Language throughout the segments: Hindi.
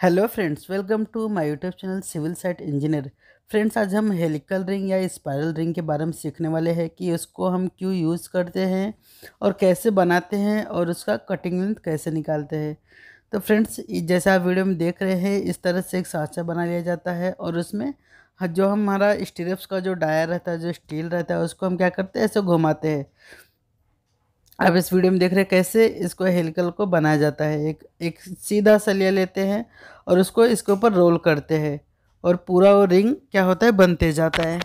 Hello friends welcome to my YouTube channel civil site engineer friends आज हम हेलिकल रिंग या स्पायरल रिंग के बारे में सीखने वाले हैं कि उसको हम क्यों यूज़ करते हैं और कैसे बनाते हैं और उसका कटिंग लेंथ कैसे निकालते हैं। तो फ्रेंड्स जैसे आप वीडियो में देख रहे हैं, इस तरह से एक साँचा बना लिया जाता है और उसमें जो हमारा स्टीरप्स का जो डायर रहता है, जो स्टील रहता है, उसको हम क्या करते हैं? ऐसे घुमाते हैं। अब इस वीडियो में देख रहे हैं कैसे इसको हेलिकल को बनाया जाता है। एक एक सीधा सलिया लेते हैं और उसको इसके ऊपर रोल करते हैं और पूरा वो रिंग क्या होता है? बनते जाता है।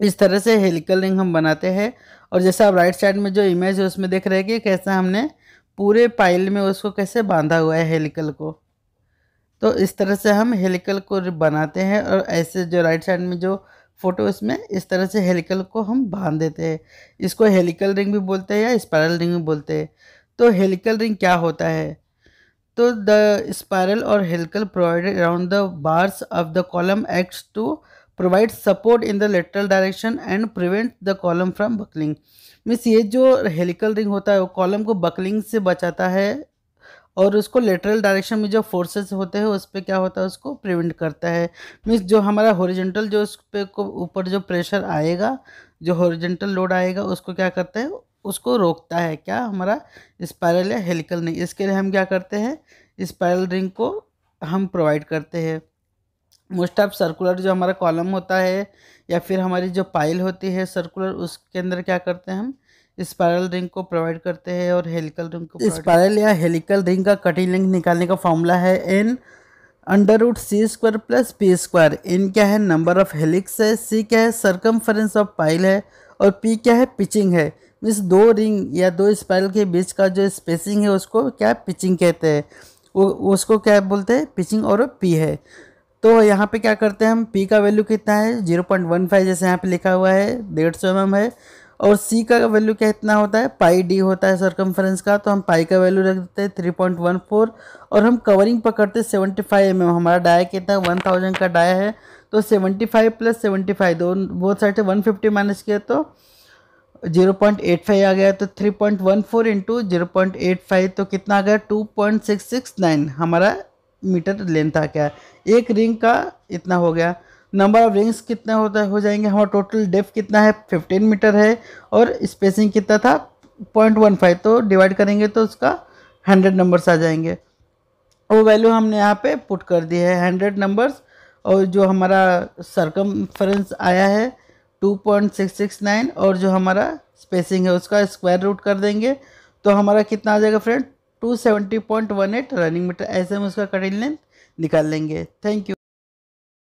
इस तरह से हेलिकल रिंग हम बनाते हैं और जैसे आप राइट साइड में जो इमेज है उसमें देख रहे हैं कि कैसे हमने पूरे पाइल में उसको कैसे बांधा हुआ है हेलिकल को। तो इस तरह से हम हेलिकल को बनाते हैं और ऐसे जो राइट साइड में जो फ़ोटो इसमें, इस तरह से हेलिकल को हम बाँध देते हैं। इसको हेलिकल रिंग भी बोलते हैं या स्पायरल रिंग भी बोलते हैं। तो हेलिकल रिंग क्या होता है? तो द स्पायरल और helical provided around the bars of the column acts to provide support in the lateral direction and prevent the column from buckling means ये जो हेलिकल रिंग होता है, वो कॉलम को बकलिंग से बचाता है और उसको लेटरल डायरेक्शन में जो फोर्सेस होते हैं, उस पर क्या होता है, उसको प्रिवेंट करता है। मीन्स जो हमारा हॉरिजेंटल जो उस पर को ऊपर जो प्रेशर आएगा, जो हॉरिजेंटल लोड आएगा, उसको क्या करता है, उसको रोकता है। क्या हमारा स्पायरल या हेलिकल नहीं, इसके लिए हम क्या करते हैं स्पायरल रिंग को हम प्रोवाइड करते हैं। मोस्ट ऑफ़ सर्कुलर जो हमारा कॉलम होता है, या फिर हमारी जो पाइल होती है सर्कुलर उसके अंदर क्या करते हैं हम स्पायरल रिंग को प्रोवाइड करते हैं और हेलिकल रिंग को स्पायरल या हेलिकल रिंग का कटिंग लिंक निकालने का फॉर्मूला है N under root C square plus P square N क्या है? नंबर ऑफ़ हेलिक्स है। सी क्या है? सरकमफरेंस ऑफ़ पाइल है। और पी क्या है? पिचिंग है। मीन्स दो रिंग या दो स्पायरल के बीच का जो स्पेसिंग है, उसको क्या पिचिंग कहते हैं। वो, उसको क्या बोलते हैं? पिचिंग और पी है। तो यहाँ पे क्या करते हैं हम? पी का वैल्यू कितना है? ज़ीरो पॉइंट वन फाइव जैसे यहाँ पे लिखा हुआ है। डेढ़ सौ एम है। और सी का वैल्यू क्या इतना होता है? पाई डी होता है सरकमफ्रेंस का तो हम पाई का वैल्यू रख देते हैं थ्री पॉइंट वन फोर और हम कवरिंग पकड़ते सेवेंटी फाइव एम एम हमारा डाया कितना? है वन थाउज़ेंड का डाया है तो seventy five plus seventy five दो बहुत साइड से वन फिफ्टी माइनस किया तो ज़ीरो पॉइंट एट फाइव आ गया। तो three point one four into zero point eight five तो कितना आ गया? Two point six six nine हमारा मीटर लेंथ आ गया। एक रिंग का इतना हो गया। नंबर ऑफ़ रिंग्स कितना होता, हो जाएँगे, हमारा टोटल डेप्थ कितना है? फिफ्टीन मीटर है और स्पेसिंग कितना था? पॉइंट वन फाइव तो डिवाइड करेंगे तो उसका हंड्रेड नंबर्स आ जाएँगे। वो वैल्यू हमने यहाँ पे पुट कर दी है हंड्रेड नंबर्स और जो हमारा सरकमफ्रेंस आया है two point six six nine और जो हमारा स्पेसिंग है, उसका स्क्वायर रूट कर देंगे। तो हमारा कितना आ जाएगा friend two seventy point one eight running metre ऐसे हम उसका कटिंग लेंथ निकाल लेंगे। Thank you